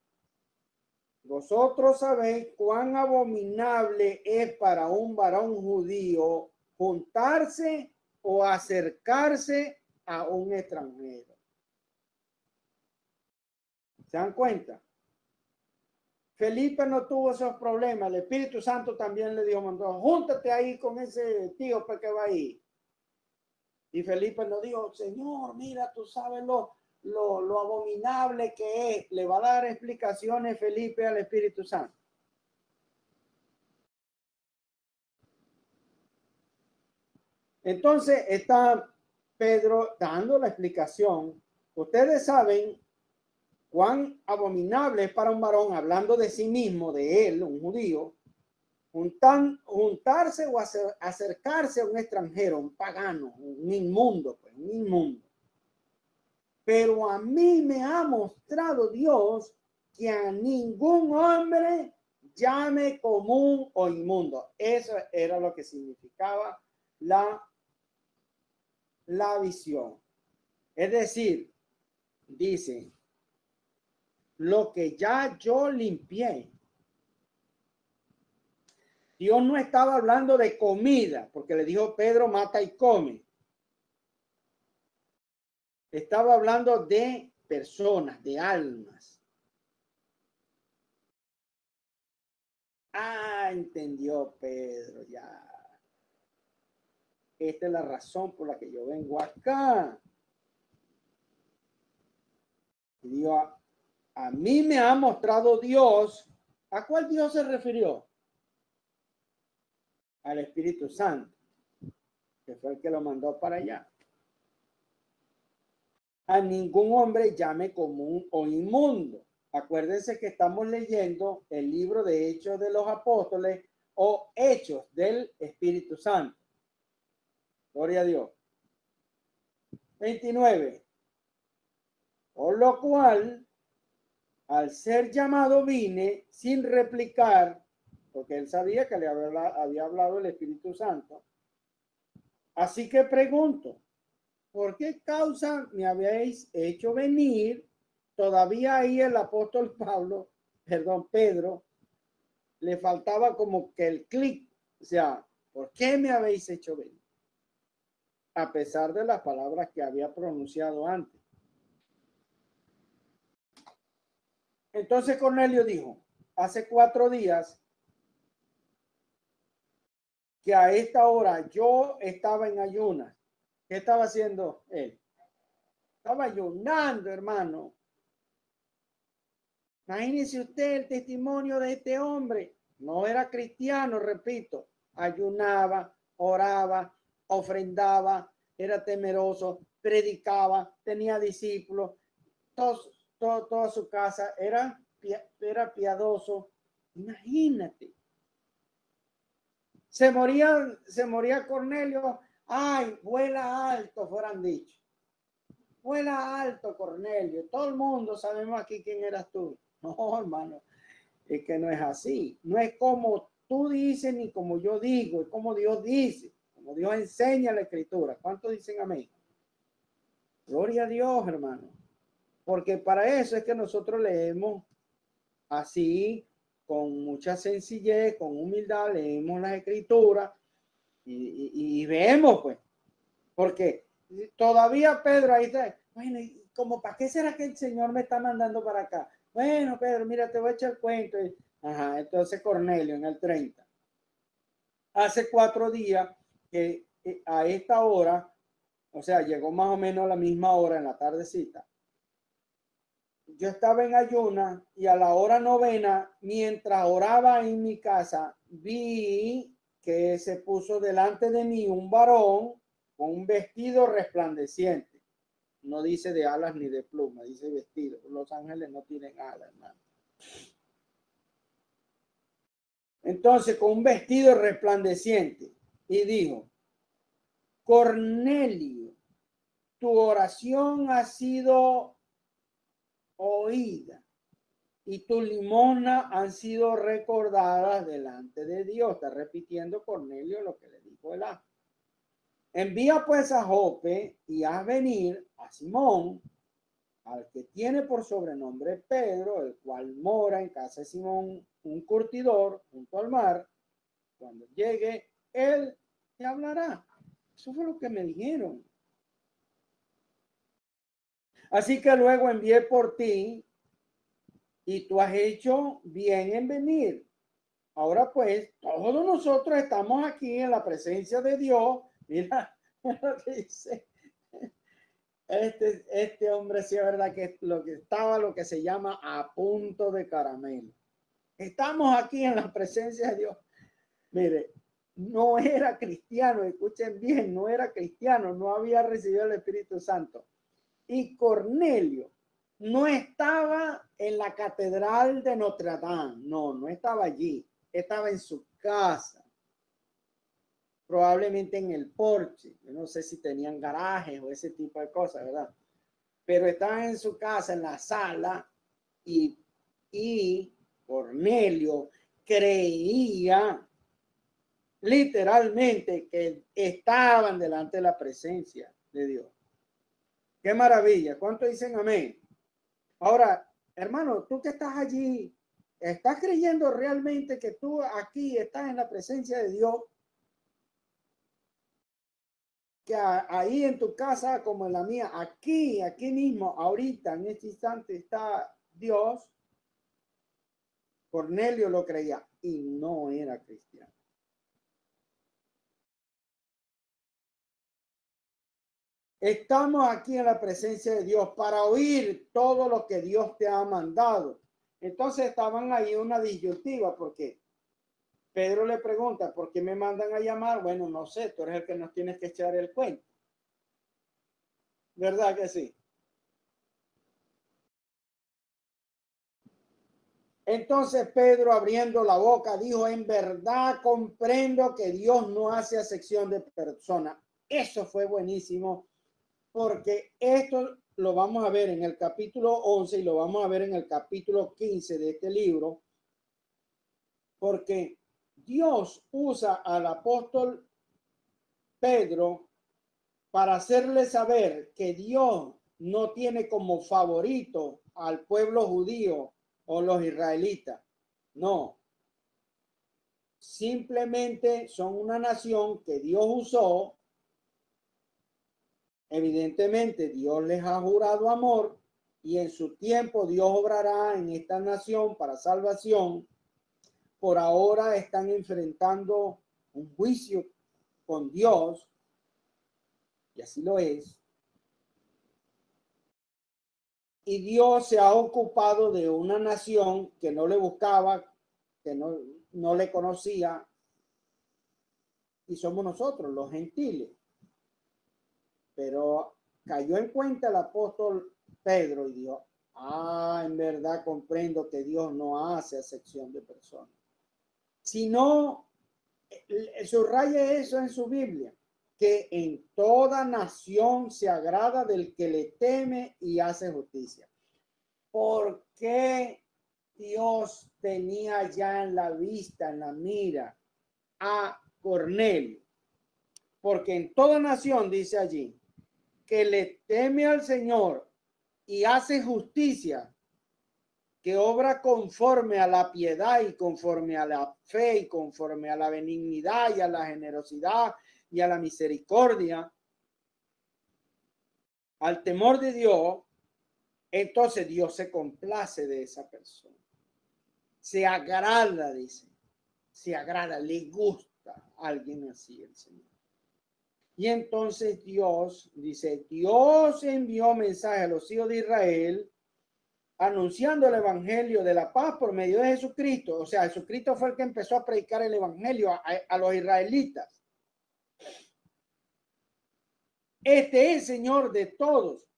vosotros sabéis cuán abominable es para un varón judío juntarse o acercarse a un extranjero. ¿Se dan cuenta? Felipe no tuvo esos problemas. El Espíritu Santo también le dijo, mandó, júntate ahí con ese tío para que va ahí. Y Felipe no dijo, Señor, mira, tú sabes lo, lo, abominable que es. Le va a dar explicaciones Felipe al Espíritu Santo. Entonces está Pedro dando la explicación. Ustedes saben cuán abominable es para un varón, hablando de sí mismo, de él, un judío, juntarse o acercarse a un extranjero, un pagano, un inmundo, pues, un inmundo. Pero a mí me ha mostrado Dios que a ningún hombre llame común o inmundo. Eso era lo que significaba la, la visión. Es decir, dice, lo que ya yo limpié, Dios no estaba hablando de comida, porque le dijo Pedro, mata y come. Estaba hablando de personas, de almas. Ah, entendió Pedro, ya. Esta es la razón por la que yo vengo acá. Y a, mí me ha mostrado Dios. ¿A cuál Dios se refirió? Al Espíritu Santo, que fue el que lo mandó para allá. A ningún hombre llame común o inmundo. Acuérdense que estamos leyendo el libro de Hechos de los Apóstoles o Hechos del Espíritu Santo. Gloria a Dios. 29. Por lo cual, al ser llamado vine sin replicar, porque él sabía que le había hablado el Espíritu Santo. Así que pregunto, ¿por qué causa me habéis hecho venir? Todavía ahí el apóstol Pablo, perdón, Pedro, le faltaba como que el clic, o sea, ¿por qué me habéis hecho venir? A pesar de las palabras que había pronunciado antes. Entonces Cornelio dijo, hace cuatro días que a esta hora yo estaba en ayunas. ¿Qué estaba haciendo él? Estaba ayunando, hermano. Imagínese usted el testimonio de este hombre. No era cristiano, repito. Ayunaba, oraba, ofrendaba, era temeroso, predicaba, tenía discípulos. Todos toda su casa, era, era piadoso. Imagínate. Se moría, se moría Cornelio. Ay, vuela alto, fueran dicho. Vuela alto, Cornelio. Todo el mundo sabemos aquí quién eras tú. No, hermano, es que no es así. No es como tú dices ni como yo digo, es como Dios dice, como Dios enseña la escritura. ¿Cuántos dicen amén? Gloria a Dios, hermano porque para eso es que nosotros leemos así, con mucha sencillez, con humildad, leemos las escrituras y, vemos, pues, porque todavía Pedro ahí está, bueno, como para qué será que el Señor me está mandando para acá? Bueno, Pedro, mira, te voy a echar el cuento. Ajá, entonces Cornelio en el 30. Hace cuatro días que eh, a esta hora, o sea, llegó más o menos a la misma hora en la tardecita, yo estaba en ayuna y a la hora novena, mientras oraba en mi casa, vi que se puso delante de mí un varón con un vestido resplandeciente. No dice de alas ni de pluma, dice vestido. Los ángeles no tienen alas, hermano. Entonces, con un vestido resplandeciente, y dijo, Cornelio, tu oración ha sido oída y tu limona han sido recordadas delante de Dios. Está repitiendo Cornelio lo que le dijo el ángel. Envía pues a Jope y haz venir a Simón, al que tiene por sobrenombre Pedro, el cual mora en casa de Simón, un curtidor junto al mar. Cuando llegue, él te hablará. Eso fue lo que me dijeron. Así que luego envié por ti y tú has hecho bien en venir. Ahora pues, todos nosotros estamos aquí en la presencia de Dios. Mira, dice. Este, este hombre sí es verdad que lo que estaba lo que se llama a punto de caramelo. Estamos aquí en la presencia de Dios. Mire, no era cristiano, escuchen bien, no era cristiano, no había recibido el Espíritu Santo y Cornelio no estaba en la catedral de Notre Dame, no, no estaba allí, estaba en su casa, probablemente en el porche, no sé si tenían garajes o ese tipo de cosas, ¿verdad? Pero estaba en su casa, en la sala, y, y Cornelio creía literalmente que estaban delante de la presencia de Dios. Qué maravilla. ¿Cuánto dicen amén? Ahora, hermano, tú que estás allí ¿Estás creyendo realmente que tú aquí estás en la presencia de Dios? Que ahí en tu casa, como en la mía, aquí, aquí mismo, ahorita, en este instante está Dios. Cornelio lo creía y no era cristiano. Estamos aquí en la presencia de Dios para oír todo lo que Dios te ha mandado. Entonces estaban ahí una disyuntiva porque Pedro le pregunta, ¿por qué me mandan a llamar? Bueno, no sé, tú eres el que nos tienes que echar el cuento. ¿Verdad que sí? Entonces Pedro abriendo la boca dijo, en verdad comprendo que Dios no hace acepción de personas. Eso fue buenísimo porque esto lo vamos a ver en el capítulo 11 y lo vamos a ver en el capítulo 15 de este libro, porque Dios usa al apóstol Pedro para hacerle saber que Dios no tiene como favorito al pueblo judío o los israelitas. No. Simplemente son una nación que Dios usó Evidentemente, Dios les ha jurado amor y en su tiempo Dios obrará en esta nación para salvación. Por ahora están enfrentando un juicio con Dios, y así lo es. Y Dios se ha ocupado de una nación que no le buscaba, que no, no le conocía, y somos nosotros, los gentiles. Pero cayó en cuenta el apóstol Pedro y dijo, ah, en verdad comprendo que Dios no hace acepción de personas. Sino, subraya eso en su Biblia, que en toda nación se agrada del que le teme y hace justicia. ¿Por qué Dios tenía ya en la vista, en la mira a Cornelio? Porque en toda nación, dice allí, que le teme al Señor y hace justicia, que obra conforme a la piedad y conforme a la fe y conforme a la benignidad y a la generosidad y a la misericordia, al temor de Dios, entonces Dios se complace de esa persona. Se agrada, dice, se agrada, le gusta a alguien así el Señor. Y entonces Dios dice, Dios envió mensaje a los hijos de Israel anunciando el evangelio de la paz por medio de Jesucristo. O sea, Jesucristo fue el que empezó a predicar el evangelio a, los israelitas. Este es Señor de todos.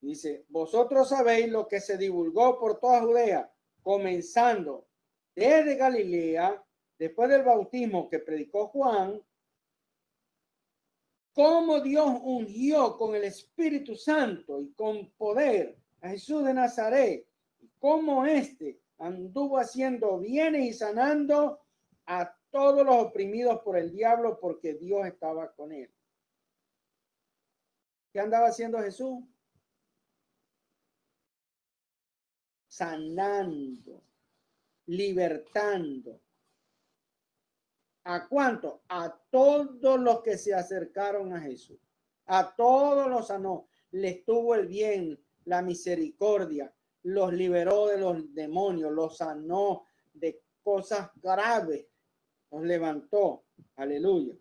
Dice, vosotros sabéis lo que se divulgó por toda Judea, comenzando desde Galilea, después del bautismo que predicó Juan, cómo Dios ungió con el Espíritu Santo y con poder a Jesús de Nazaret, y cómo éste anduvo haciendo bienes y sanando a todos los oprimidos por el diablo porque Dios estaba con él. ¿Qué andaba haciendo Jesús? Sanando, libertando, ¿A cuánto? A todos los que se acercaron a Jesús. A todos los sanó. Les tuvo el bien, la misericordia. Los liberó de los demonios. Los sanó de cosas graves. Los levantó. Aleluya.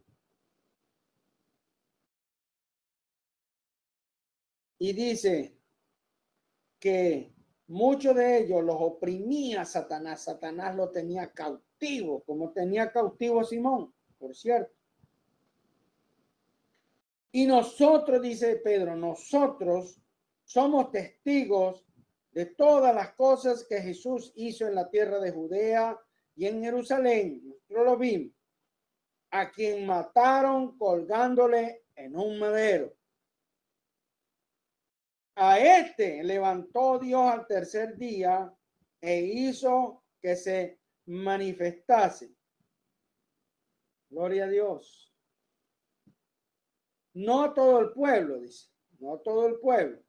Y dice que muchos de ellos los oprimía Satanás. Satanás lo tenía cautivo como tenía cautivo Simón, por cierto. Y nosotros, dice Pedro, nosotros somos testigos de todas las cosas que Jesús hizo en la tierra de Judea y en Jerusalén. Nosotros lo vimos. A quien mataron colgándole en un madero. A este levantó Dios al tercer día e hizo que se manifestase. Gloria a Dios. No todo el pueblo, dice, no todo el pueblo,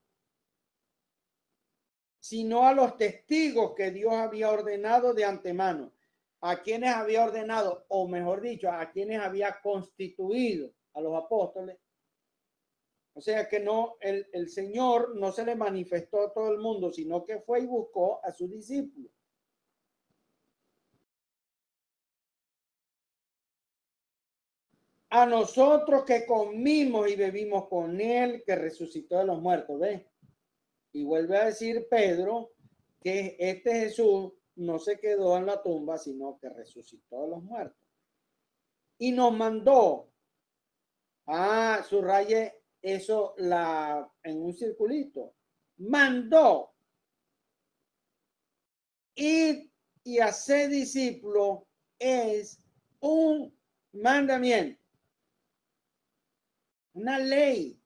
sino a los testigos que Dios había ordenado de antemano, a quienes había ordenado, o mejor dicho, a quienes había constituido a los apóstoles. O sea que no, el, el Señor no se le manifestó a todo el mundo, sino que fue y buscó a sus discípulos. A nosotros que comimos y bebimos con él, que resucitó de los muertos, ¿ves? Y vuelve a decir Pedro que este Jesús no se quedó en la tumba, sino que resucitó de los muertos. Y nos mandó, ah, subraye eso la, en un circulito, mandó ir y hacer discípulo es un mandamiento, una ley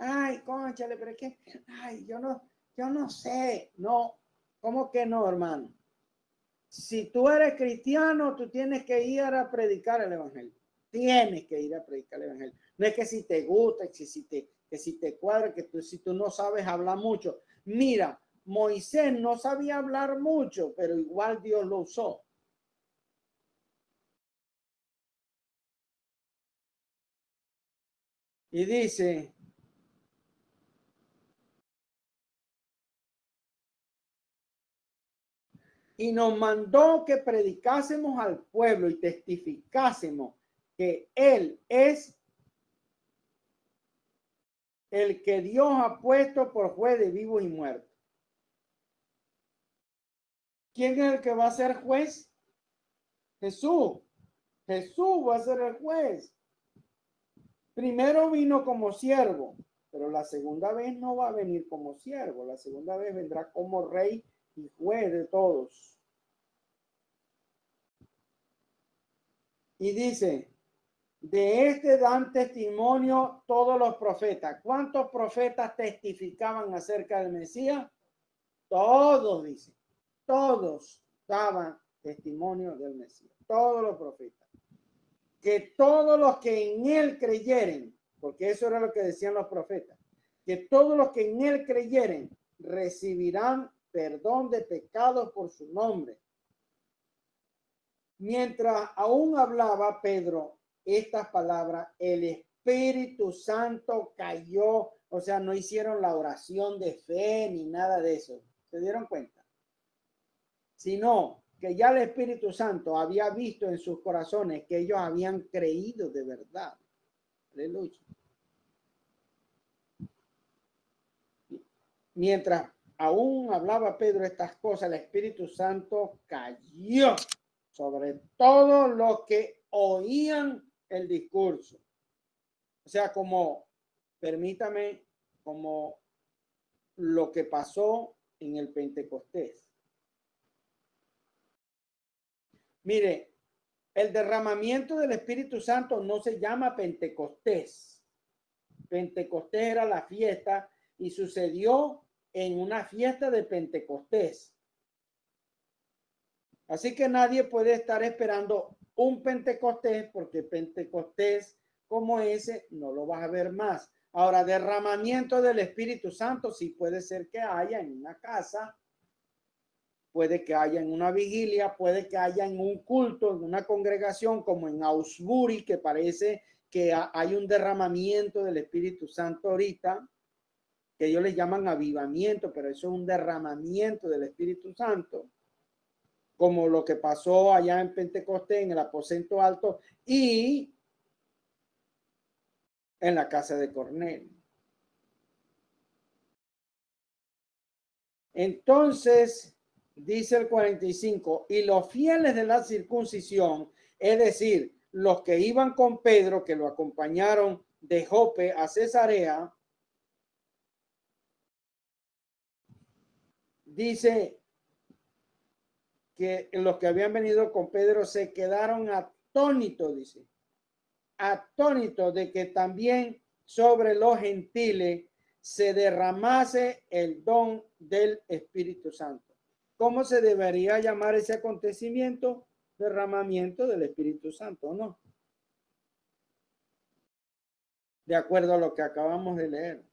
ay, conchale, pero es ay, yo no, yo no sé, no, ¿cómo que no, hermano? Si tú eres cristiano, tú tienes que ir a predicar el evangelio. Tienes que ir a predicar el evangelio. No es que si te gusta, que si te, que si te cuadra, que si tú no sabes hablar mucho. Mira, Moisés no sabía hablar mucho, pero igual Dios lo usó. Y dice, y nos mandó que predicásemos al pueblo y testificásemos que Él es el que Dios ha puesto por juez de vivos y muertos. ¿Quién es el que va a ser juez? Jesús. Jesús va a ser el juez. Primero vino como siervo, pero la segunda vez no va a venir como siervo. La segunda vez vendrá como rey y juez de todos. Y dice, de este dan testimonio todos los profetas. ¿Cuántos profetas testificaban acerca del Mesías? Todos, dice. Todos daban testimonio del Mesías. Todos los profetas. Que todos los que en él creyeren, porque eso era lo que decían los profetas, que todos los que en él creyeren recibirán perdón de pecados por su nombre. Mientras aún hablaba Pedro estas palabras, el Espíritu Santo cayó, o sea, no hicieron la oración de fe ni nada de eso. ¿Se dieron cuenta? Sino que ya el Espíritu Santo había visto en sus corazones que ellos habían creído de verdad. Aleluya. Mientras aún hablaba Pedro estas cosas, el Espíritu Santo cayó sobre todo los que oían el discurso. O sea, como, permítame, como lo que pasó en el Pentecostés. Mire, el derramamiento del Espíritu Santo no se llama Pentecostés. Pentecostés era la fiesta y sucedió en una fiesta de Pentecostés. Así que nadie puede estar esperando un Pentecostés porque Pentecostés como ese no lo vas a ver más. Ahora, derramamiento del Espíritu Santo sí puede ser que haya en una casa, puede que haya en una vigilia, puede que haya en un culto, en una congregación como en Ausbury, que parece que hay un derramamiento del Espíritu Santo ahorita que ellos le llaman avivamiento, pero eso es un derramamiento del Espíritu Santo, como lo que pasó allá en Pentecostés, en el aposento alto y en la casa de Cornelio. Entonces, dice el 45, y los fieles de la circuncisión, es decir, los que iban con Pedro, que lo acompañaron de Jope a Cesarea, dice que los que habían venido con Pedro se quedaron atónitos, dice, atónitos de que también sobre los gentiles se derramase el don del Espíritu Santo. ¿Cómo se debería llamar ese acontecimiento? Derramamiento del Espíritu Santo, ¿no? De acuerdo a lo que acabamos de leer.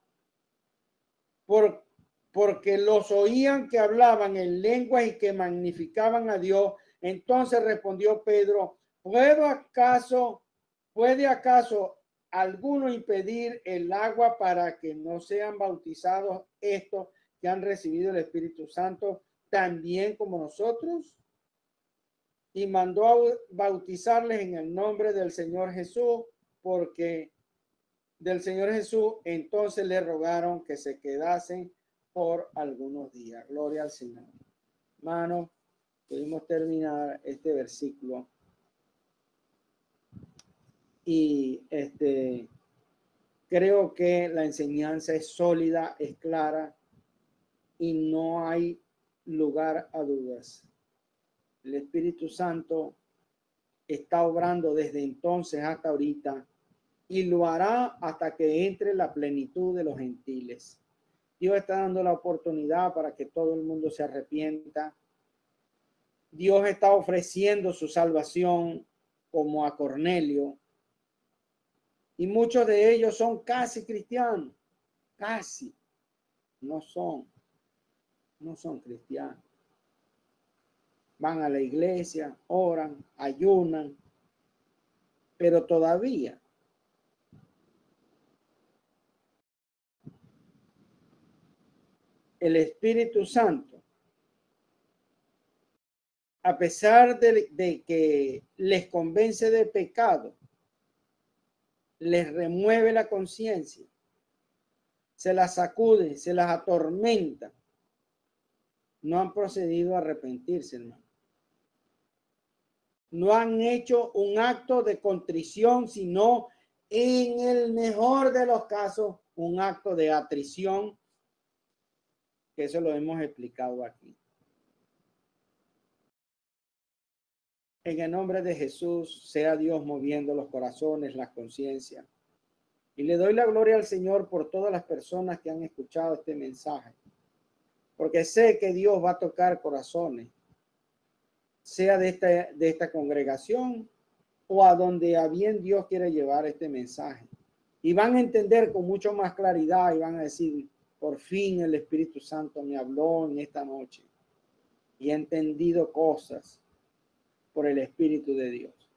Por porque los oían que hablaban en lengua y que magnificaban a Dios. Entonces respondió Pedro, ¿puedo acaso, puede acaso alguno impedir el agua para que no sean bautizados estos que han recibido el Espíritu Santo también como nosotros? Y mandó a bautizarles en el nombre del Señor Jesús, porque del Señor Jesús entonces le rogaron que se quedasen por algunos días. Gloria al Señor. Hermano, pudimos terminar este versículo. Y este creo que la enseñanza es sólida, es clara y no hay lugar a dudas. El Espíritu Santo está obrando desde entonces hasta ahorita y lo hará hasta que entre la plenitud de los gentiles. Dios está dando la oportunidad para que todo el mundo se arrepienta. Dios está ofreciendo su salvación como a Cornelio. Y muchos de ellos son casi cristianos. Casi. No son. No son cristianos. Van a la iglesia, oran, ayunan. Pero todavía el Espíritu Santo, a pesar de, que les convence de pecado, les remueve la conciencia, se las sacude, se las atormenta, no han procedido a arrepentirse, hermano. No han hecho un acto de contrición, sino en el mejor de los casos, un acto de atrición que eso lo hemos explicado aquí. En el nombre de Jesús, sea Dios moviendo los corazones, las conciencias. Y le doy la gloria al Señor por todas las personas que han escuchado este mensaje. Porque sé que Dios va a tocar corazones, sea de esta, de esta congregación o a donde a bien Dios quiere llevar este mensaje. Y van a entender con mucho más claridad y van a decir, por fin el Espíritu Santo me habló en esta noche y he entendido cosas por el Espíritu de Dios.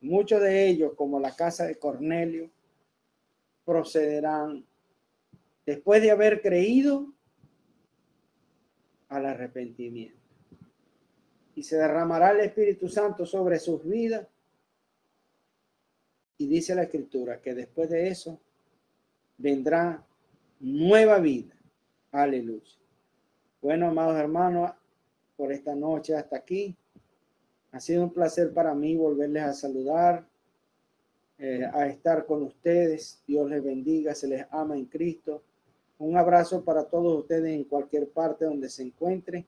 Muchos de ellos, como la casa de Cornelio, procederán después de haber creído al arrepentimiento. Y se derramará el Espíritu Santo sobre sus vidas. Y dice la Escritura que después de eso vendrá nueva vida. Aleluya. Bueno, amados hermanos, por esta noche hasta aquí. Ha sido un placer para mí volverles a saludar, eh, a estar con ustedes. Dios les bendiga, se les ama en Cristo. Un abrazo para todos ustedes en cualquier parte donde se encuentren.